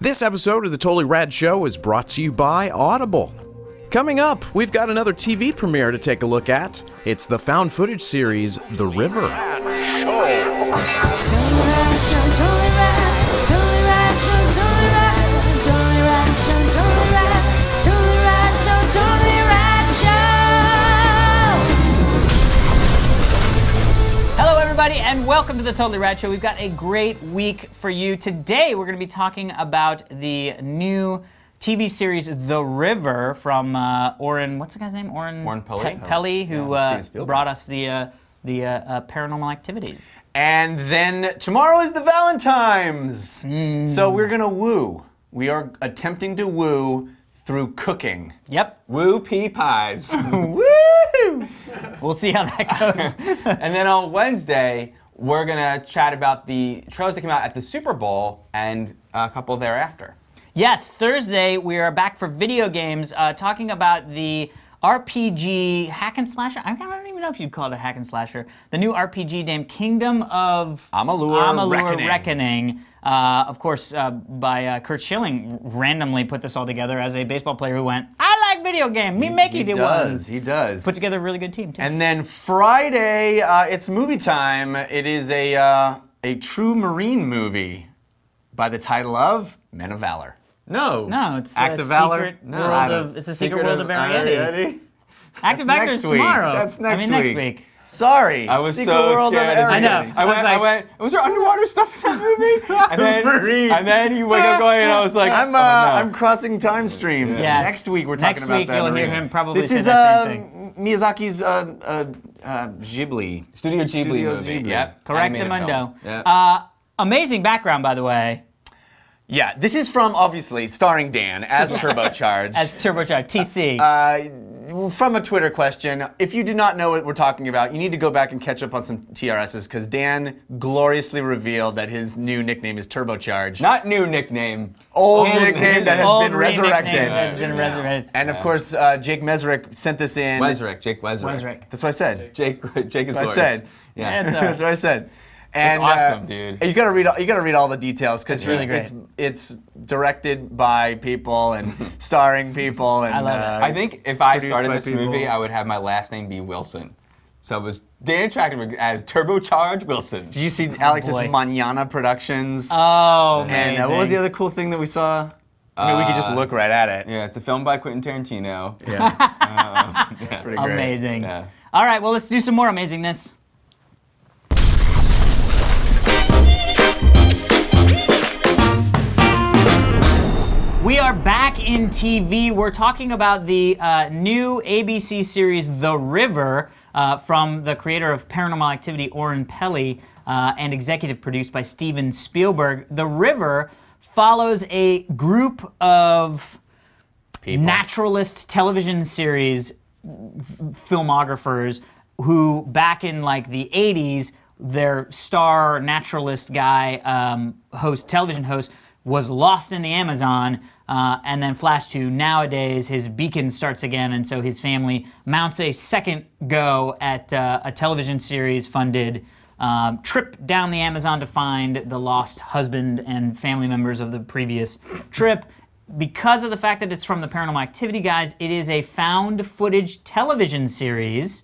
This episode of the Totally Rad Show is brought to you by Audible. Coming up, we've got another TV premiere to take a look at. It's the found footage series, The River. Everybody, and welcome to the Totally Rad Show. We've got a great week for you. Today, we're going to be talking about the new TV series The River from uh, Oren, what's the guy's name? Oren, Oren Peli? Pe- Peli, who Yeah, uh, brought us the, uh, the uh, uh, paranormal activities. And then tomorrow is the Valentine's. Hmm. So we're gonna woo. We are attempting to woo through cooking. Yep, Woo pea pies. Woo! We'll see how that goes. And then on Wednesday, we're gonna chat about the trailers that came out at the Super Bowl and a couple thereafter. Yes, Thursday we are back for video games, uh, talking about the RPG hack and slasher. I don't even know if you'd call it a hack and slasher. The new RPG named Kingdom of Amalur Amalur Reckoning. Reckoning. Uh, of course, uh, by uh, Curt Schilling, randomly put this all together as a baseball player who went, "I video game. Me make he you does. one." He does. Put together a really good team too. and then Friday, uh, it's movie time. It is a uh, a true marine movie by the title of Men of Valor. No. no, it's Act a of Valor. secret No, world of. It's a secret, world of Arrietty. Arrietty? Active That's Vector is next week. tomorrow. That's I mean, next week. Week. Sorry. I was Secret so World scared. as a I know. kid. I I was went, I went, was there underwater stuff in that movie? And then, Marine. and then you wake up going, and I was like, I'm, uh, oh, no. I'm crossing time streams. Yes. Next week we're talking Next about week that. you'll hear him probably this say is, that same um, Miyazaki's uh, uh, uh, Ghibli. Studio Ghibli Studio movie. Ghibli. Yep. Correct, animated Mundo. film. Yeah. Uh, amazing background, by the way, Yeah, this is from obviously starring Dan as Turbocharged. as Turbocharged TC. uh, from a Twitter question, if you do not know what we're talking about, you need to go back and catch up on some TRSs because Dan gloriously revealed that his new nickname is Turbocharged. Not new nickname. old His- nickname his that has old been re-nickname resurrected. Has been resurrected. And of course, uh, Jake Mesrick sent this in. Wesrick, Jake Wesrick. Wesrick. That's what I said. Jake, Jake is That's what I said. Yeah. It's, uh, That's what I said. And, awesome, uh, dude. You gotta read. all- You gotta read all the details because really great. it's it's directed by people and starring people. And I love it. uh, I think if I started this people. movie, I would have my last name be Wilson. So it was Dan Trachtenberg as Turbocharged Wilson. Did you see Alex's boy. Manana Productions? Oh, and amazing. uh, what was the other cool thing that we saw? I mean, we could just Uh, look right at it. Yeah, it's a film by Quentin Tarantino. Yeah, Um, yeah. pretty great. Amazing. Yeah. All right, well, let's do some more amazingness. We are back in TV. We're talking about the uh, new ABC series, The River, uh, from the creator of Paranormal Activity, Oren Peli, uh, and executive produced by Steven Spielberg. The River follows a group of naturalist television series filmographers who back in like the 80s their star naturalist guy um, host television host was lost in the amazon uh, and then flash to nowadays his beacon starts again and so his family mounts a second go at uh, a television series funded um, trip down the amazon to find the lost husband and family members of the previous trip because of the fact that it's from the Paranormal Activity guys, it is a found footage television series.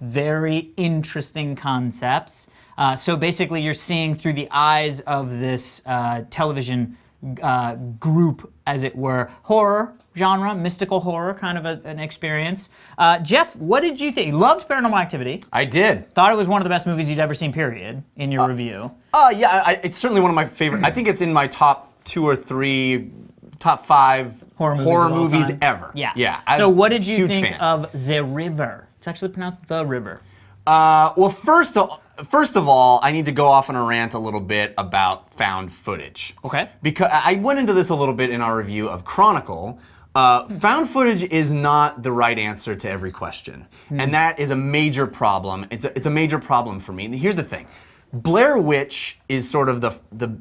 Very interesting concepts. Uh, so basically, you're seeing through the eyes of this uh, television uh, group, as it were, horror genre, mystical horror kind of a, an experience. Uh, Jeff, what did you think? You Loved Paranormal Activity. I did. Thought it was one of the best movies you'd ever seen. Period. In your review. Uh, yeah, I, it's certainly one of my favorite. I think it's in my top two or three, top five Horror movies, all movies ever. Yeah. yeah. So, I'm what did you think fan. of The River? It's actually pronounced The River. Uh, well, first of, first of all, I need to go off on a rant a little bit about found footage. Okay. Because I went into this a little bit in our review of Chronicle. Uh, found footage is not the right answer to every question, and that is a major problem. It's a, it's a major problem for me. And here's the thing: Blair Witch is sort of the the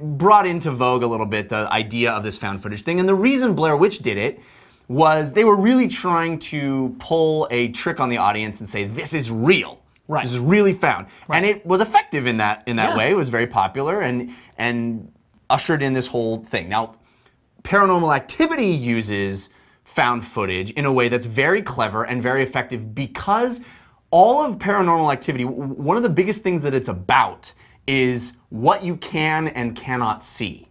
brought into vogue a little bit the idea of this found footage thing. And the reason Blair Witch did it was they were really trying to pull a trick on the audience and say, this is real. Right. This is really found, and it was effective in that in that Yeah. way. It was very popular and and ushered in this whole thing. Now, Paranormal Activity uses found footage in a way that's very clever and very effective because all of Paranormal Activity, one of the biggest things that it's about is what you can and cannot see.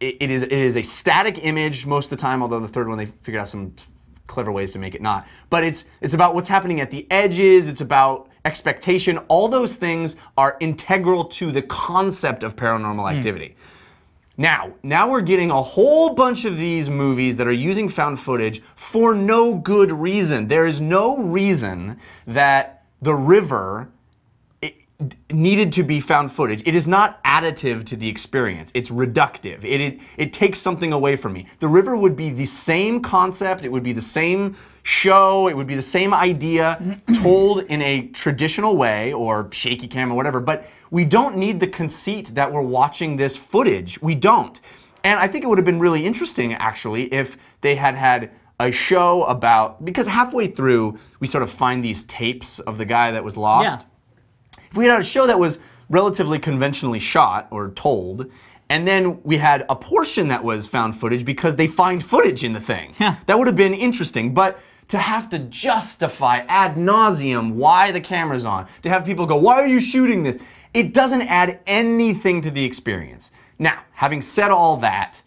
It, it is it is a static image most of the time, although the third one they figured out some clever ways to make it not. But it's it's about what's happening at the edges, it's about expectation. All those things are integral to the concept of paranormal hmm. activity. Now, now we're getting a whole bunch of these movies that are using found footage for no good reason. There is no reason that the river needed to be found footage. It is not additive to the experience. It's reductive. It, it it takes something away from me. The river would be the same concept. It would be the same show. It would be the same idea told in a traditional way or shaky cam or whatever. But we don't need the conceit that we're watching this footage. We don't. And I think it would have been really interesting actually if they had had a show about because halfway through we sort of find these tapes of the guy that was lost if we had a show that was relatively conventionally shot or told, and then we had a portion that was found footage because they find footage in the thing, Yeah. that would have been interesting. But to have to justify ad nauseum why the camera's on, to have people go, why are you shooting this? It doesn't add anything to the experience. Now, having said all that,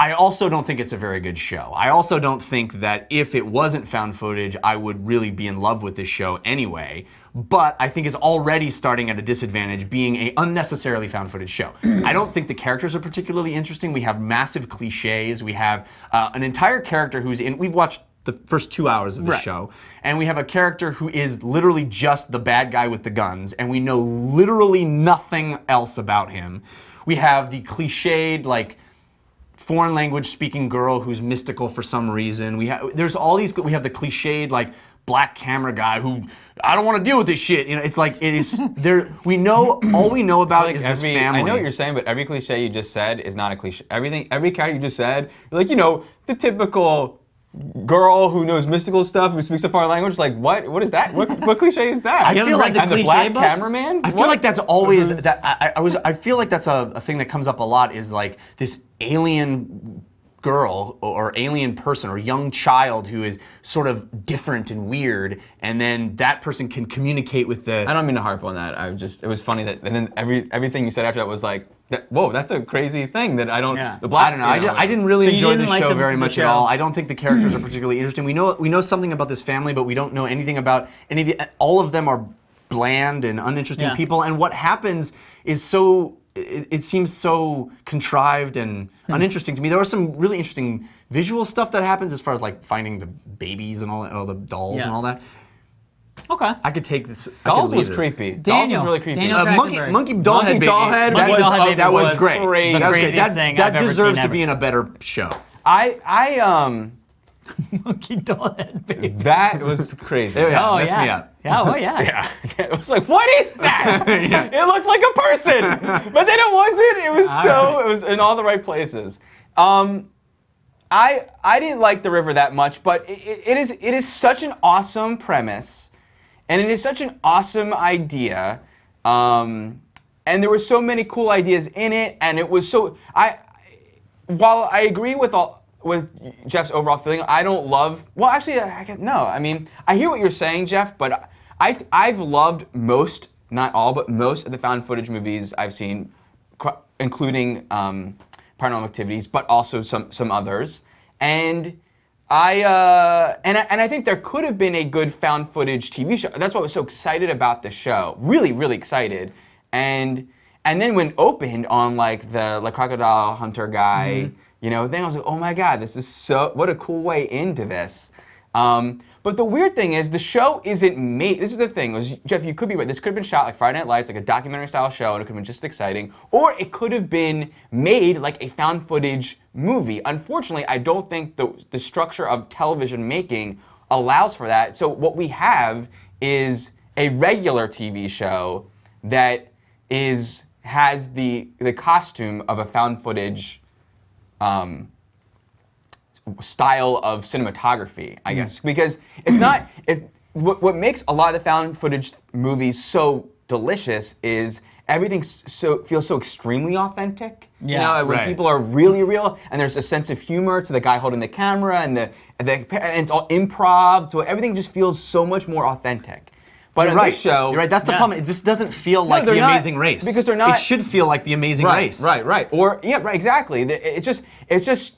I also don't think it's a very good show. I also don't think that if it wasn't found footage, I would really be in love with this show anyway. But I think it's already starting at a disadvantage being a unnecessarily found footage show. I don't think the characters are particularly interesting. We have massive cliches. We have uh, an entire character who's in. We've watched the first two hours of the Right. show, and we have a character who is literally just the bad guy with the guns, and we know literally nothing else about him. We have the cliched like foreign language speaking girl who's mystical for some reason. We have there's all these we have the cliched like black camera guy who I don't want to deal with this shit. You know, it's like it is there we know all we know about Like is every, this family. I know what you're saying, but every cliche you just said is not a cliche. Everything, every character you just said, like, you know, the typical girl who knows mystical stuff, who speaks a foreign language. Like, what? What is that? What, what cliche is that? I You feel like read the and the black book? cameraman. I feel What? like that's always mm-hmm. that I, I was I feel like that's a, a thing that comes up a lot is like this alien girl or alien person or young child who is sort of different and weird and then that person can communicate with the I don't mean to harp on that. I just it was funny that and then every everything you said after that was like, that, whoa, that's a crazy thing that I don't. Yeah. The black. I don't know. I, you just, I didn't really So enjoy didn't the like show the- very the much show? at all. I don't think the characters are particularly interesting. We know we know something about this family, but we don't know anything about any of the. All of them are bland and uninteresting Yeah. people, and what happens is so. It, it seems so contrived and Hmm. uninteresting to me. There was some really interesting visual stuff that happens as far as like finding the babies and all that, all the dolls Yeah. and all that. Okay. I could take this. I Dolls was this. creepy. Dolls was really creepy. Daniel Uh, monkey, monkey dollhead Monkey baby. dollhead that was- was, Dollhead that baby was was great. crazy. That, The was great. craziest that, thing that I've ever deserves seen to be in a better show. I I um Monkey dollhead baby. that was crazy. Yeah, Oh messed yeah. me up. Yeah. Oh yeah. Yeah, it was like, what is that? It looked like a person, but then it wasn't. It was All so. right. It was in all the right places. Um, I I didn't like the river that much, but it, it- it is it is such an awesome premise, and it is such an awesome idea. Um, and there were so many cool ideas in it, and it was so I. While I agree with all with Jeff's overall feeling, I don't love. Well, actually, I can, no. I mean, I hear what you're saying, Jeff, but I I've loved most, not all, but most of the found footage movies I've seen, including um, Paranormal Activities, but also some some others, and. I uh, and I, and I think there could have been a good found footage TV show. That's why I was so excited about the show. Really, really excited. And and then when opened on like the like crocodile hunter guy, you know, then I was like, oh my god, this is so what a cool way into this. Um, but the weird thing is the show isn't made. This is the thing, was Jeff, you could be right. This could have been shot like Friday Night Lights, like a documentary style show, and it could have been just exciting. Or it could have been made like a found footage movie. Unfortunately, I don't think the the structure of television making allows for that. So what we have is a regular TV show that is has the the costume of a found footage um, style of cinematography, I hmm. guess, because it's hmm. not if what, what makes a lot of the found footage movies so delicious is everything so feels so extremely authentic. You Yeah. know, when Right. people are really real, and there's a sense of humor to the guy holding the camera, and the and, the, and it's all improv, so everything just feels so much more authentic. But You're on right. this show, You're right. That's the Yeah. problem. This doesn't feel like the not, Amazing Race because they're not- It should feel like the Amazing right, Race. Right, right. Or yeah, right, exactly. It's just it's just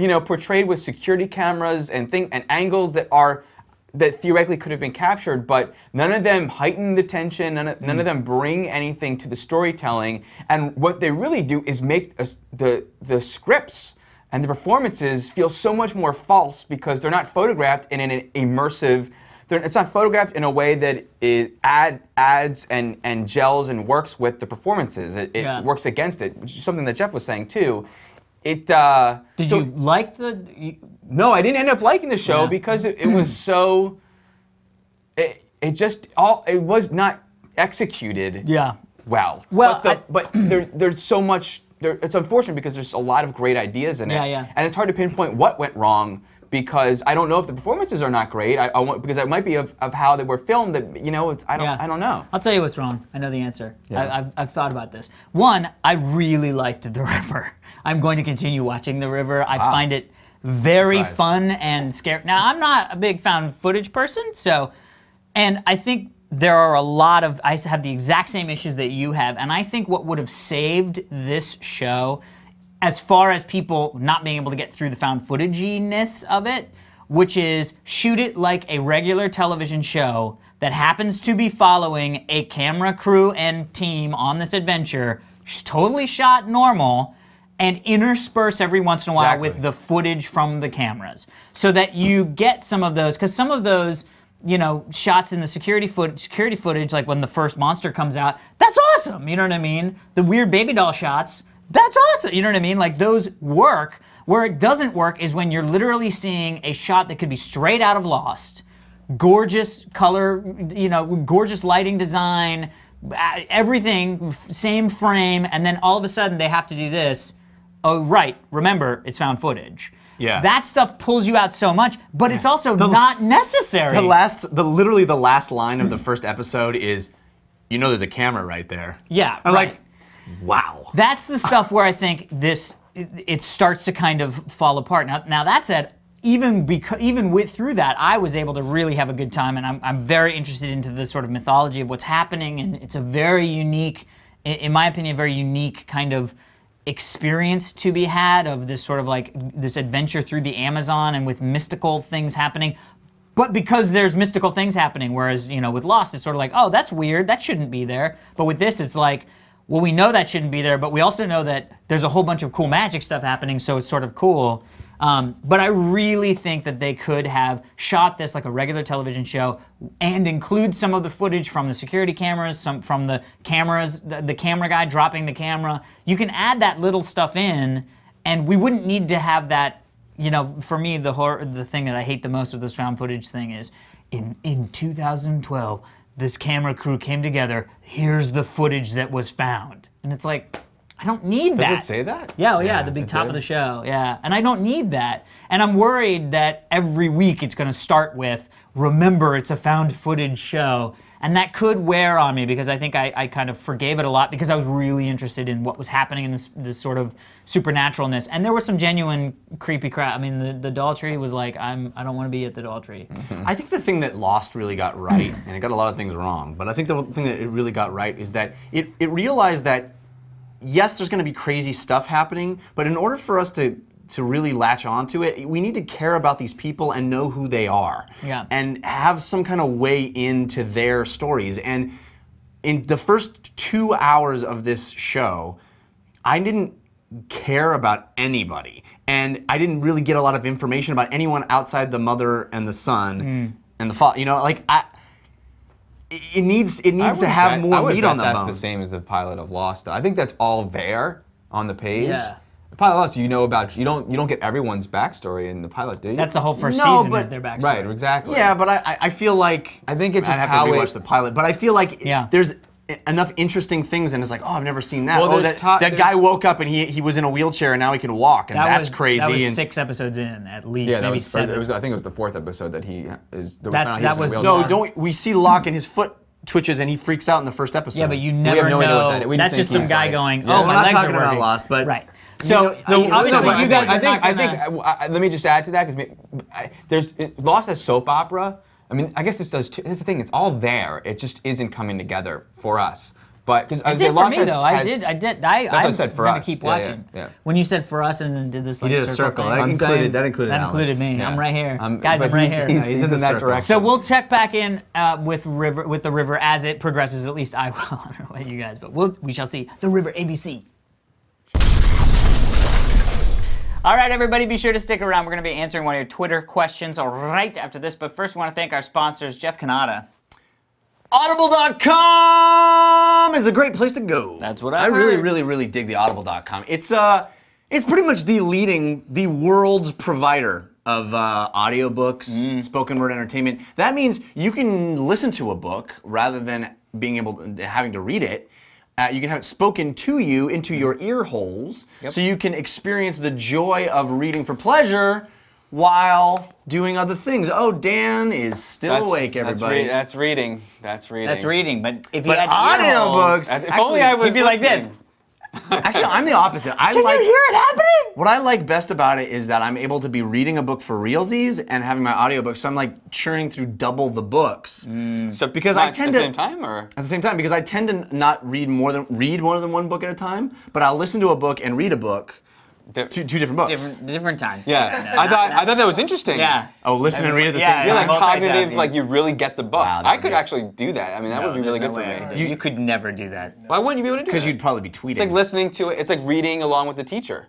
you know portrayed with security cameras and thing and angles that are that theoretically could have been captured, but none of them heighten the tension. None of, none of hmm. them bring anything to the storytelling. And what they really do is make us- the the scripts and the performances feel so much more false because they're not photographed in an immersive. They're, it's not photographed in a way that it add, adds and, and gels and works with the performances. It, it Yeah. works against it, which is something that Jeff was saying too. It uh, Did so- you like the? you- no, I didn't end up liking the show Yeah. because it, it was so. It, it just all it was not executed. Yeah. Well. Well, but, the, I- but there, there's so much. There, it's unfortunate because there's a lot of great ideas in it. Yeah, yeah. And it's hard to pinpoint what went wrong because I don't know if the performances are not great. I, I want, because it might be of, of how they were filmed. That you know, it's, I don't. Yeah. I don't know. I'll tell you what's wrong. I know the answer. Yeah. I, I've, I've thought about this. One, I really liked The River. I'm going to continue watching The River. I ah. find it very Surprised. fun and scary. Now, I'm not a big found footage person, so, and I think there are a lot of, I have the exact same issues that you have, and I think what would have saved this show, as far as people not being able to get through the found footaginess of it, which is shoot it like a regular television show that happens to be following a camera crew and team on this adventure, totally shot normal, and intersperse every once in a while with the footage from the cameras. So that you get some of those because some of those you know shots in the security foot security footage like when the first monster comes out that's awesome you know what i mean? The weird baby doll shots that's awesome you know what i mean like those work where it doesn't work is when you're literally seeing a shot that could be straight out of lost gorgeous color, you know, gorgeous lighting design, everything, same frame, and then all of a sudden they have to do this. Oh, right, remember, it's found footage. Yeah. That stuff pulls you out so much, but it's also not necessary. The last, the literally the last line of the first episode is, "You know, there's a camera right there." yeah, I'm right. like, wow. That's the stuff where I think this it, it starts to kind of fall apart. Now, now that said, even because even with through that, I was able to really have a good time, and I'm, I'm very interested into the sort of mythology of what's happening, and it's a very unique, in, in my opinion, very unique kind of experience to be had of this sort of like this adventure through the Amazon and with mystical things happening. But because there's mystical things happening, whereas you know with Lost, it's sort of like, oh, that's weird, that shouldn't be there. But with this, it's like, well, we know that shouldn't be there, but we also know that there's a whole bunch of cool magic stuff happening, so it's sort of cool. Um, but I really think that they could have shot this like a regular television show and include some of the footage from the security cameras, some from the cameras, the, the camera guy dropping the camera. You can add that little stuff in, and we wouldn't need to have that you know, for me, the horror, the thing that I hate the most of this found footage thing is, in in 2012, this camera crew came together. Here's the footage that was found, and it's like, I don't need that. Does it say that? Yeah, oh yeah, the big top of the show. Yeah, and I don't need that. And I'm worried that every week it's going to start with, remember, it's a found footage show. And that could wear on me because I think I, I kind of forgave it a lot because I was really interested in what was happening in this this sort of supernaturalness. And there was some genuine creepy crap. I mean, the, the doll tree was like, I'm I don't want to be at the doll tree. I think the thing that Lost really got right, and it got a lot of things wrong, but I think the thing that it really got right is that it, it realized that yes, there's going to be crazy stuff happening, but in order for us to to really latch onto it, we need to care about these people and know who they are, Yeah. and have some kind of way into their stories. And in the first two hours of this show, I didn't care about anybody, and I didn't really get a lot of information about anyone outside the mother and the son hmm. and the father. You know, like I. It it needs it needs to have bet- I more would meat bet on the that's bone. the same as the pilot of Lost. I think that's all there on the page. Yeah. The pilot of Lost, you know about. You don't. You don't get everyone's backstory in the pilot, do you? That's the whole first No, season but- is their backstory. right. Exactly. Yeah, but I, I- I feel like I think it's I'd just have how to it- the pilot. But I feel like Yeah. there's enough interesting things and it's like, oh, I've never seen that. Well, oh, that, ta- that guy woke up and he he was in a wheelchair and now he can walk and That that's was, crazy. That was and, six episodes in, at least, Yeah, that maybe was, seven. It was, I think it was the fourth episode that he is. That That's- he that in was- no, don't we, we see Locke and his foot twitches and he freaks out in the first episode. yeah, but you have never no know. idea what that is. We That's just just think some he's guy like- going, Yeah. "Oh, We're my not legs talking are about working." Lost, but- right. You So know, I- obviously, you guys I are think, not I gonna. think, I, I, let me just add to that because there's it, Lost as soap opera. I mean, I guess this does. Too, here's the thing: it's all there. It just isn't coming together for us. But because It did for Lost me has, though. I did. I did. I, what I I'm said for gonna us. keep Yeah, yeah, watching. yeah. When you said for us and then did this like did a circle, circle. thing, That I'm included, saying- that included that Alex. me. Yeah. I'm right here, Um, guys. I'm right he's- here. He's, he's he's in in, that direction. So we'll check back in uh, with river with the river as it progresses. At least I will. I don't know about you guys, but we'll we shall see. The river ABC. All right, everybody, be sure to stick around. We're going to be answering one of your Twitter questions right after this. But first, we want to thank our sponsors, Jeff Cannata. Audible.com is a great place to go. That's what I I've really, really, really dig the Audible.com. It's uh, it's pretty much the leading, the world's provider of uh, audiobooks, Mm. spoken word entertainment. That means you can listen to a book rather than being able to, having to read it. Uh, you can have it spoken to you into your ear holes, so you can experience the joy of reading for pleasure while doing other things. Oh, Dan is still awake, That's, everybody. re- that's reading. That's reading. That's reading, but if you But had ear holes- audiobooks- if Actually, only I was he'd be like this. Listening. Actually, I'm the opposite. I Can like, you hear it happening? What I like best about it is that I'm able to be reading a book for realsies and having my audiobook. So I'm like churning through double the books mm. So because I not tend at the to- same time, or at the same time because I tend to not read more than read more than one book at a time. But I'll listen to a book and read a book, Di- two, two different books. Different, different times. yeah. No, I not- thot not- I thought that was interesting. Yeah. Oh, listen and read at the Yeah, same Yeah, time. like cognitive, like you really get the book. Wow, I could be- actually do that. I mean, that would be really no good for way me. could do it. You, could never do that. Why wouldn't you be able to do Because you'd probably be tweeting. It's like listening to it. It's like reading along with the teacher.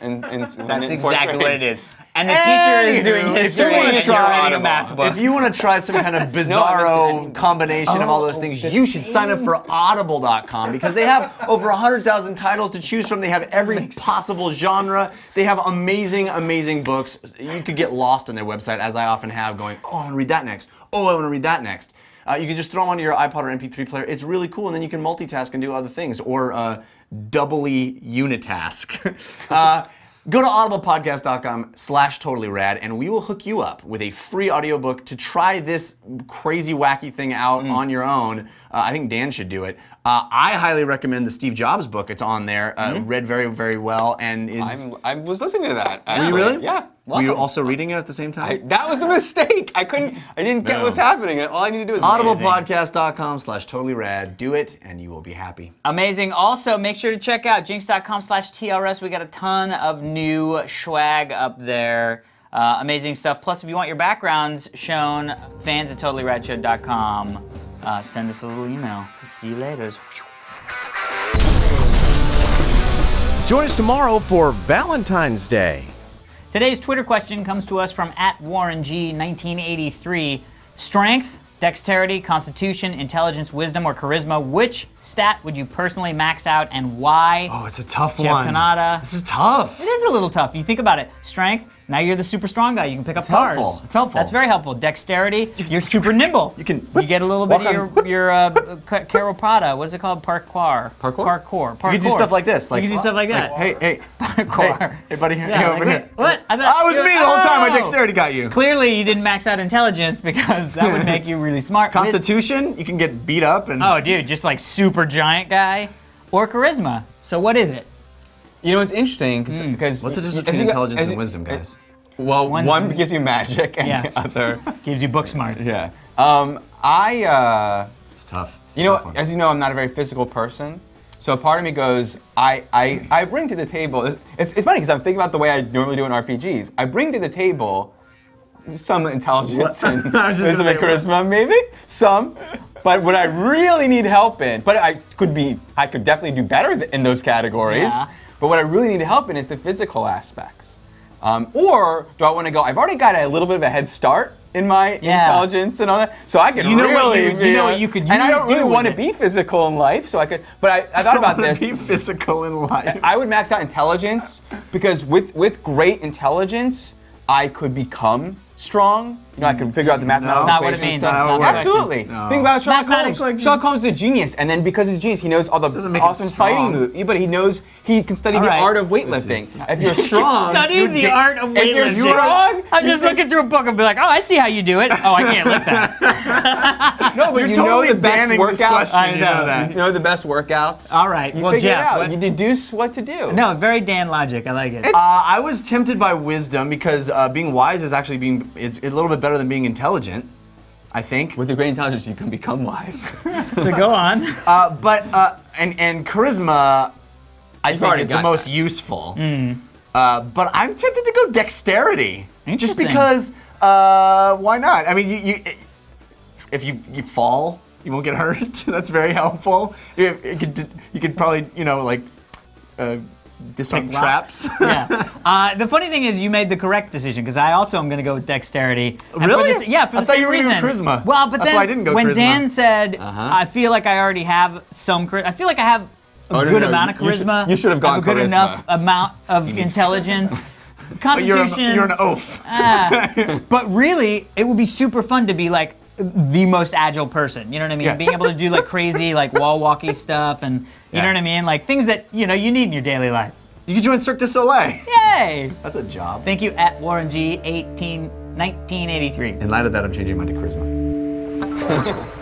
And, and That's exactly what it is. And the teacher is doing if you history wanna and you're try reading a Audible, math book. If you want to try some kind of bizarro combination of all those things, oh, you should sign up for audible.com because they have over 100,000 titles to choose from. They have every possible genre. They have amazing, amazing books. You could get lost on their website, as I often have, going, oh, I want to read that next. Oh, I want to read that next. Uh, you can just throw them onto your iPod or MP3 player. It's really cool, and then you can multitask and do other things, or uh, doubly unitask. uh, Go to audiblepodcast.com slash totally rad and we will hook you up with a free audiobook to try this crazy wacky thing out Mm. on your own. Uh, I think Dan should do it. Uh, I highly recommend the Steve Jobs book. It's on there, uh, read very, very well, and is. Mm-hmm. I'm, I was listening to that. Were you actually. really? Yeah. Were you also reading it at the same time? I, that was the mistake. I couldn't. I didn't get No. what's happening. All I need to do is Audiblepodcast.com slash totally rad. Do it and you will be happy. Amazing. Also, make sure to check out jinx.com slash TRS. We got a ton of new swag up there. Uh, amazing stuff. Plus, if you want your backgrounds shown, fans at totallyradshow.com. Uh, send us a little email. See you later. Join us tomorrow for Valentine's Day. Today's Twitter question comes to us from at Warren G 1983. Strength, dexterity, constitution, intelligence, wisdom, or charisma. Which stat would you personally max out and why? Oh, it's a tough Jeff one. Cannata. This is tough. It is a little tough. You think about it. Strength. Now you're the super strong guy. You can pick up cars. helpful. It's helpful. That's very helpful. Dexterity. You're super nimble. You can You get a little bit of your your uh, ca- chiroprata. What is it called? Parkour. Parkour? Parkour. Parkour. You can do stuff like this. Like, you can do stuff like that. Hey, hey. Parkour. Hey, hey, buddy, here, Yeah, hey, like, over wait, here. What? I thought That was me the whole time. My Oh! dexterity got you. Clearly, you didn't max out intelligence because that would make you really smart. Constitution, you can get beat up and. Oh, dude, just like super giant guy, or charisma. So what is it? You know, it's interesting cause, Hmm. because What's the difference between intelligence as and wisdom, guys? Well, One's- one gives you magic, and Yeah. the other. Gives you book smarts. Yeah. Um, I. Uh, It's tough. It's You know, tough as you know, I'm not a very physical person. So part of me goes, I, I, I bring to the table, it's, it's, it's funny because I'm thinking about the way I normally do in RPGs. I bring to the table some intelligence and I was just wisdom gonna and say, charisma, maybe, some. But what I really need help in, but I could be, I could definitely do better in those categories. Yeah. But what I really need help in is the physical aspects. Um, or do I want to go, I've already got a little bit of a head start in my Yeah. intelligence and all that, so I can You know what really you- you be, know uh, what you could And I don't do really want to be physical in life, so I could. But I, I thought about wanna this. Be physical in life. I would max out intelligence because with with great intelligence, I could become strong. You know, I can figure out the mathematical That's not what it means. stuff. It's not what it Absolutely. No. Think about Sherlock Mathematics, Holmes. like- Sherlock Holmes is a genius, and then because he's a genius, he knows all the Doesn't make him awesome fighting moves. But he knows he can study All the right. art of weightlifting. is- If you're strong, Study you the get- art of weightlifting. If you're weightlifting. strong, I'm just looking through a book and be like, oh, I see how you do it. Oh, I can't lift that. No, but You're you totally know the best banning this workouts. question, I you know. know that. You know the best workouts. All right. You Well, figure Jeff, it out. what- You deduce what to do. no, very Dan logic. I like it. Uh, I was tempted by wisdom because uh, being wise is actually being is a little bit better than being intelligent. I think. With your great intelligence, you can become wise. so go on. Uh, but uh, and and charisma, I think is the most that. useful. Uh, but I'm tempted to go dexterity, just because. Uh, why not? I mean, you, you if you you fall, you won't get hurt. That's very helpful. You, you could you could probably you know like uh, disarm Pick traps. yeah. Uh, the funny thing is, you made the correct decision because I also am going to go with dexterity. And for Really? this- yeah, for I the thought same you were reason. charisma. Well, but That's then why I didn't go when charisma. Dan said, Uh-huh. I feel like I already have some charisma. I feel like I have a Oh, good no, amount of you should- charisma. you should have I have gone a good charisma. enough amount of intelligence. But you're, Constitution. a, you're an oaf. Ah. but really, it would be super fun to be like the most agile person. You know what I mean? Yeah. Being able to do like crazy like wall walkie stuff and you Yeah. know what I mean? Like things that you know you need in your daily life. You can join Cirque du Soleil. Yay! That's a job. Thank you at Warren G 18 1983. In light of that, I'm changing mine to charisma.